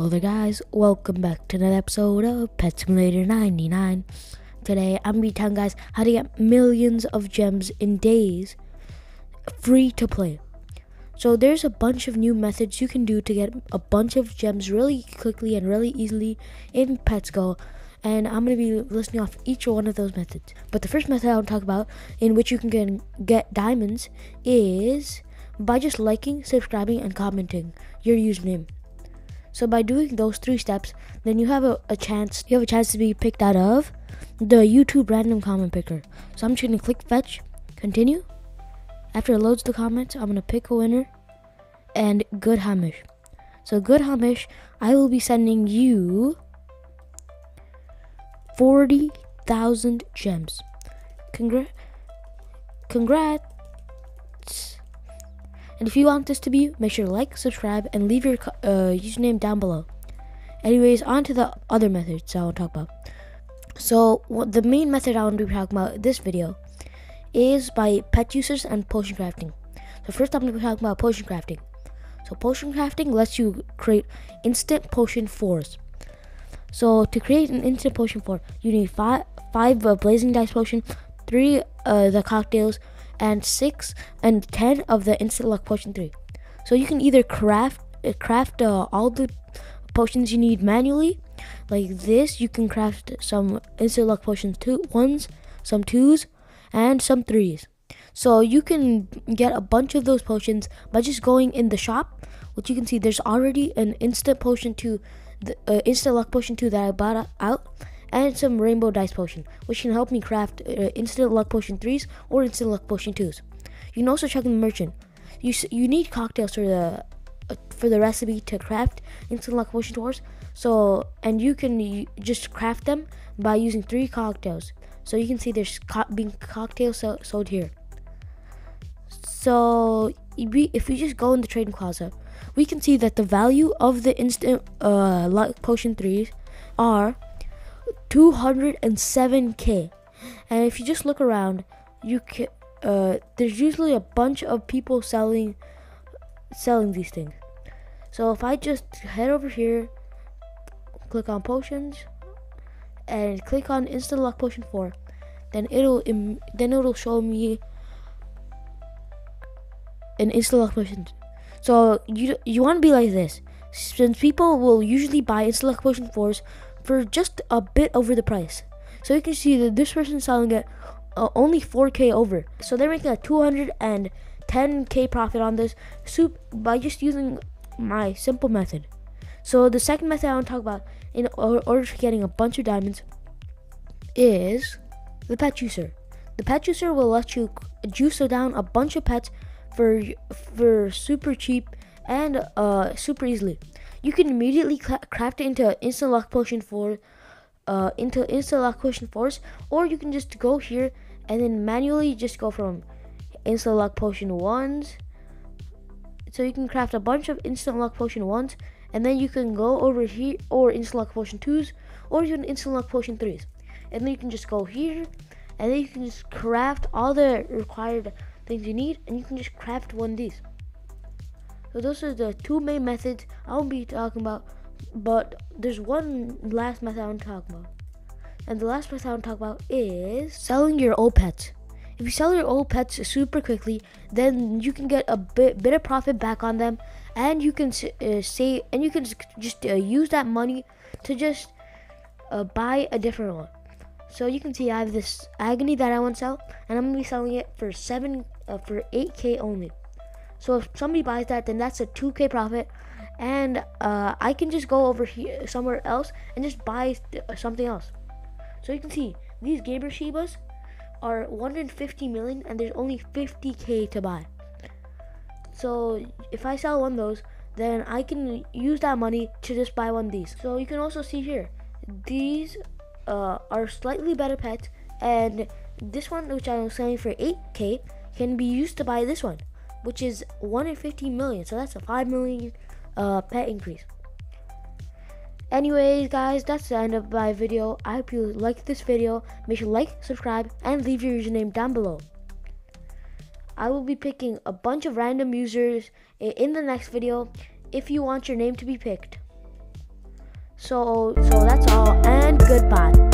Hello there, guys. Welcome back to another episode of Pet Simulator 99. Today, I'm gonna be telling guys how to get millions of gems in days free to play. So, there's a bunch of new methods you can do to get a bunch of gems really quickly and really easily in Pets Go. And I'm gonna be listing off each one of those methods. But the first method I want to talk about, in which you can get, get diamonds, is by just liking, subscribing, and commenting your username. So by doing those three steps, then you have a, a chance you have a chance to be picked out of the YouTube random comment picker. So I'm just gonna click fetch, continue. After it loads the comments, I'm gonna pick a winner and good Hamish. So good Hamish, I will be sending you forty thousand gems. Congrats congrats and if you want this to be, make sure to like, subscribe, and leave your uh, username down below. Anyways, on to the other methods I want to talk about. So, what the main method I want to be talking about this video is by pet juicers and potion crafting. So, first I'm going to be talking about potion crafting. So, potion crafting lets you create instant potion fours. So, to create an instant potion four, you need five five uh, blazing dice potion, three uh, the cocktails, and six and ten of the instant luck potion three. So you can either craft uh, craft uh, all the potions you need manually, like this. You can craft some instant luck potions two ones, some twos, and some threes. So you can get a bunch of those potions by just going in the shop, which you can see there's already an instant potion two, the uh, instant luck potion two that I bought out and some rainbow dice potion, which can help me craft uh, instant luck potion 3s or instant luck potion 2s. You can also check in the merchant. You you need cocktails for the uh, for the recipe to craft instant luck potion 4s. So and you can just craft them by using three cocktails. So you can see there's co- being cocktails so- sold here. So if we just go in the trading plaza, we can see that the value of the instant uh, luck potion threes are 207k. And if you just look around, you can uh, there's usually a bunch of people selling selling these things. So if I just head over here, click on potions, and click on instant luck potion four, then it'll Im- then it'll show me an instant luck potion. So you you want to be like this, since people will usually buy instant luck potion fours for just a bit over the price. So you can see that this person's selling it uh, only 4k over. So they're making a 210k profit on this soup by just using my simple method. So the second method I want to talk about in order to getting a bunch of diamonds is the pet juicer. The pet juicer will let you juice down a bunch of pets for for super cheap and uh, super easily you can immediately craft it into instant luck potion for uh, into instant luck potion force, or you can just go here and then manually just go from instant luck potion ones. So you can craft a bunch of instant luck potion ones, and then you can go over here or instant luck potion twos, or even instant luck potion threes, and then you can just go here, and then you can just craft all the required things you need, and you can just craft one of these. So those are the two main methods I will be talking about. But there's one last method I want to talk about. And the last method I want to talk about is selling your old pets. If you sell your old pets super quickly, then you can get a bit, bit of profit back on them, and you can uh, save, and you can just uh, use that money to just uh, buy a different one. So you can see I have this agony that I want to sell, and I'm gonna be selling it for seven, uh, for 8k only. So if somebody buys that, then that's a 2k profit, and uh, I can just go over here somewhere else and just buy something else. So you can see these Gamer Shibas are 150 million, and there's only 50k to buy. So if I sell one of those, then I can use that money to just buy one of these. So you can also see here, these uh, are slightly better pets, and this one, which I'm selling for 8k, can be used to buy this one which is 1 in 15 million. So that's a 5 million uh, pet increase. Anyways, guys, that's the end of my video. I hope you liked this video. Make sure to like, subscribe, and leave your username down below. I will be picking a bunch of random users in the next video if you want your name to be picked. So so that's all and goodbye.